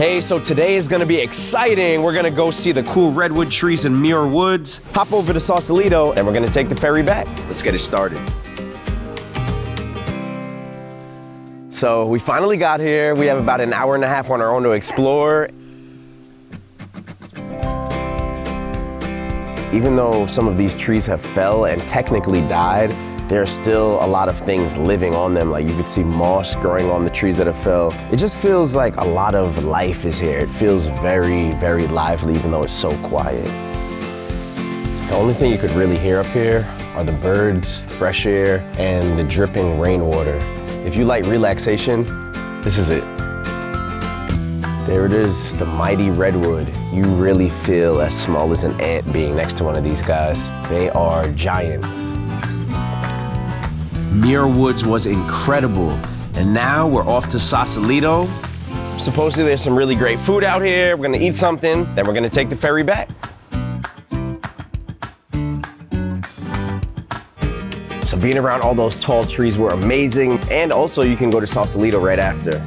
Hey, so today is gonna be exciting. We're gonna go see the cool redwood trees in Muir Woods, hop over to Sausalito, and we're gonna take the ferry back. Let's get it started. So we finally got here. We have about an hour and a half on our own to explore. Even though some of these trees have fell and technically died, there are still a lot of things living on them. Like you could see moss growing on the trees that have fell. It just feels like a lot of life is here. It feels very, very lively, even though it's so quiet. The only thing you could really hear up here are the birds, fresh air, and the dripping rainwater. If you like relaxation, this is it. There it is, the mighty redwood. You really feel as small as an ant being next to one of these guys. They are giants. Muir Woods was incredible. And now we're off to Sausalito. Supposedly there's some really great food out here. We're gonna eat something, then we're gonna take the ferry back. So being around all those tall trees were amazing. And also you can go to Sausalito right after.